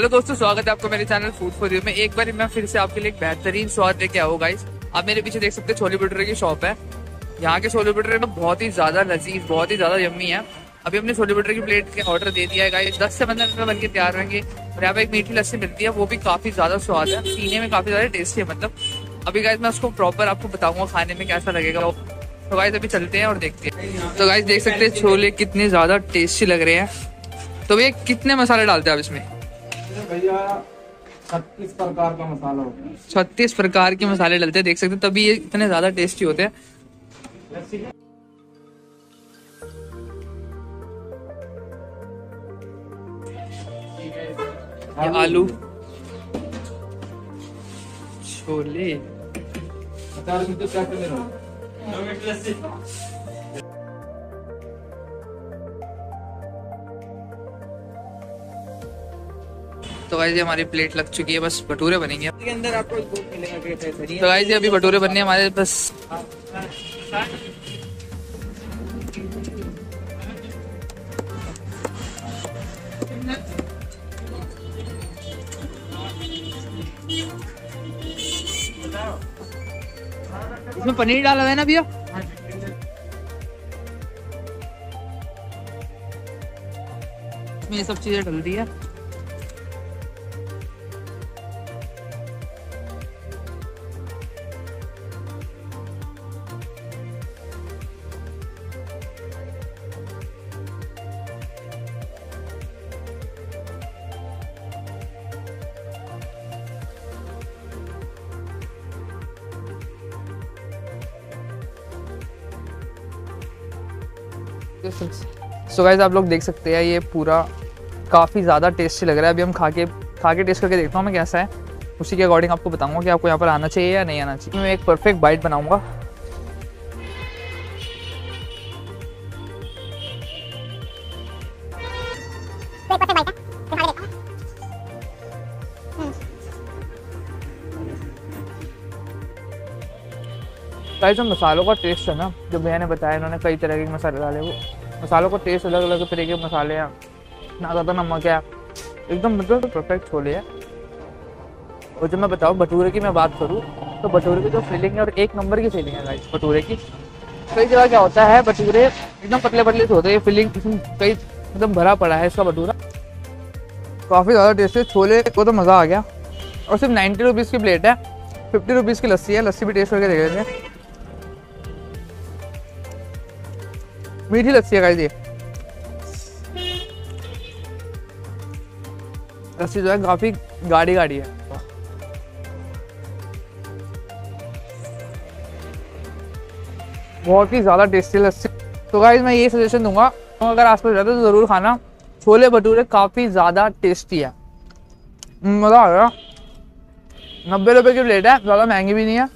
Hello दोस्तों, स्वागत है आपको मेरे चैनल फ़ूड फॉर यू में। एक बार मैं फिर से आपके लिए एक बेहतरीन स्वाद लेके आओ गाइस आप मेरे पीछे देख सकते हैं, छोले भटूरे की शॉप है। यहाँ के छोले भटूरे ना बहुत ही ज़्यादा लजीज, बहुत ही ज़्यादा यम्मी है। अभी हमने छोले भटूरे की प्लेट के ऑर्डर दे दिया है गाइस दस से पंद्रह मिनट में बनके तैयार रहेंगे। और यहाँ पे एक मीठी लस्सी मिलती है, वो भी काफ़ी ज़्यादा स्वाद है। पीने में काफ़ी ज़्यादा टेस्टी है मतलब। अभी गाइस मैं उसको प्रॉपर आपको बताऊँगा खाने में कैसा लगेगा। तो गाइस अभी चलते हैं और देखते हैं। तो गाइस देख सकते हैं, छोले कितने ज़्यादा टेस्टी लग रहे हैं। तो भैया, कितने मसाले डालते हैं आप इसमें? भैया छत्तीस प्रकार का मसाला होता है। छत्तीस प्रकार के मसाले डलते हैं देख सकते हैं तभी ये इतने ज़्यादा टेस्टी होते हैं। ये आलू। छोले। मिनट क्या कर रहे हो तो गाइस ये हमारी प्लेट लग चुकी है बस भटूरे बनेंगे। अंदर आपको तो गाइस ये अभी भटूरे बनने हमारे बस। इसमें पनीर डाला है ना भैया? इसमें ये सब चीज़ें डल दी है। सो गाइज़ आप लोग देख सकते हैं, ये पूरा काफ़ी ज़्यादा टेस्टी लग रहा है। अभी हम खा के खा के टेस्ट करके देखता हूँ मैं कैसा है। उसी के अकॉर्डिंग आपको बताऊँगा कि आपको यहाँ पर आना चाहिए या नहीं आना चाहिए। मैं एक परफेक्ट बाइट बनाऊँगा। गाइस जो मसालों का टेस्ट है ना, जो भैया ने बताया, इन्होंने कई तरह के मसाले डाले, वो मसालों का टेस्ट अलग अलग तरीके के मसाले हैं। ना ज़्यादा नमक है, एकदम मतलब परफेक्ट छोले है। और जब मैं बताऊँ, भटूरे की मैं बात करूँ तो भटूरे की जो फीलिंग है और एक नंबर की फीलिंग है गाइस भटूरे की। कई जगह क्या होता है, भटूरे एकदम पतले पतले से होते हैं फीलिंग कई एकदम भरा पड़ा है इसका भटूरा। काफ़ी ज़्यादा टेस्टी छोले को तो मज़ा आ गया। और सिर्फ़ नाइन्टी रुपीज़ की प्लेट है फिफ्टी रुपीज़ की लस्सी है, लस्सी भी टेस्ट करके देख लेते हैं। मीठी लस्सी है गाइस ये। लस्सी जो है काफ़ी गाढ़ी गाढ़ी है। बहुत ही ज़्यादा टेस्टी लस्सी तो गाइस मैं ये सजेशन दूँगा तो अगर आसपास रहते तो ज़रूर खाना। छोले भटूरे काफ़ी ज़्यादा टेस्टी है। मज़ा आ गया। नब्बे रुपए की प्लेट है, ज़्यादा महँगी भी नहीं है।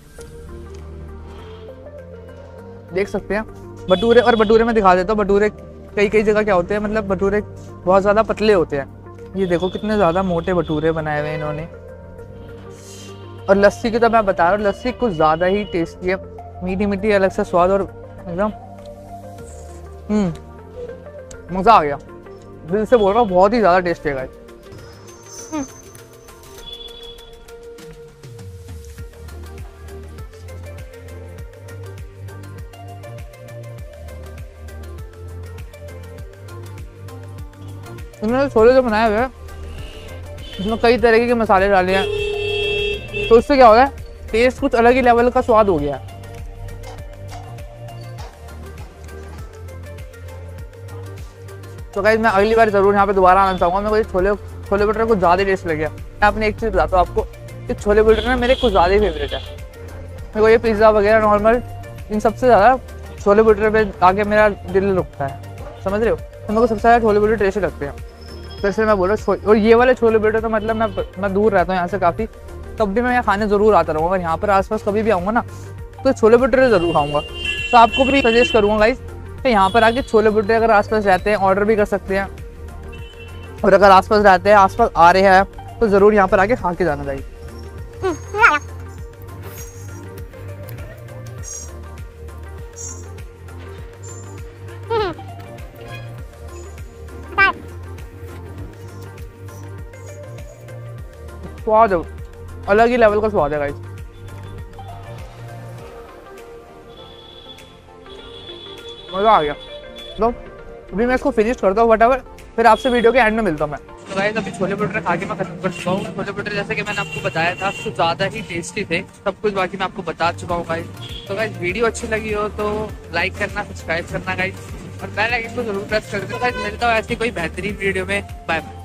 देख सकते हैं। भटूरे, और भटूरे में दिखा देता हूँ, भटूरे कई कई जगह क्या होते हैं मतलब भटूरे बहुत ज़्यादा पतले होते हैं। ये देखो कितने ज़्यादा मोटे भटूरे बनाए हुए हैं इन्होंने। और लस्सी की तो मैं बता रहा हूँ, लस्सी कुछ ज़्यादा ही टेस्टी है, मीठी मीठी, अलग से स्वाद और एकदम हम्म मज़ा आ गया। दिल से बोल रहा हूँ, बहुत ही ज़्यादा टेस्टी है, guys। इन्होंने छोले जो बनाए हुए हैं इसमें कई तरीके के मसाले डाले हैं। तो उससे क्या हो रहा है टेस्ट कुछ अलग ही लेवल का स्वाद हो गया। तो गाइज़ मैं अगली बार ज़रूर यहाँ पे दोबारा आना चाहूँगा। मेरे को छोले छोले भटूरे कुछ ज़्यादा टेस्ट लग। गया मैं अपने एक चीज़ बताता हूँ आपको। ये छोले भटूरे ना मेरे कुछ ज़्यादा ही फेवरेट है। मेरे को ये पिज़्ज़ा वगैरह नॉर्मल इन सबसे ज़्यादा छोले भटूरे पे आके मेरा दिल रुकता है। समझ रहे हो? तो मेरे को सबसे ज़्यादा छोले भटूरे टेस्ट लगते हैं। तो इसलिए मैं बोल रहा हूँ और ये वाले छोले भटूरे तो मतलब मैं मैं दूर रहता हूँ यहाँ से काफ़ी। तब भी मैं यहाँ खाने ज़रूर आता रहूँगा। अगर यहाँ पर आसपास कभी भी आऊँगा ना तो छोले भटूरे ज़रूर खाऊँगा। तो आपको भी सजेस्ट करूँगा गाइज़ कि यहाँ पर आके छोले भटूरे अगर आसपास रहते हैं ऑर्डर भी कर सकते हैं। और अगर आसपास रहते हैं, आसपास आ रहे हैं तो ज़रूर यहाँ पर आके खा के जाना चाहिए स्वाद है। अलग ही लेवल का स्वाद है गाइस मज़ा आ गया। तो अभी मैं इसको फिनिश करता हूँ वट फिर आपसे वीडियो के एंड में मिलता हूँ मैं। तो गाइस अभी छोले भटूरे खा के मैं खत्म कर चुका हूँ। छोले भटूरे जैसे कि मैंने आपको बताया था कुछ ज़्यादा ही टेस्टी थे। सब कुछ बाकी मैं आपको बता चुका हूँ गाइस तो गाइस वीडियो अच्छी लगी हो तो लाइक करना सब्सक्राइब करना गाइस और बेल आइकन को ज़रूर प्रेस कर दो गाइस मिलता हूँ ऐसी कोई बेहतरीन वीडियो में। Bye bye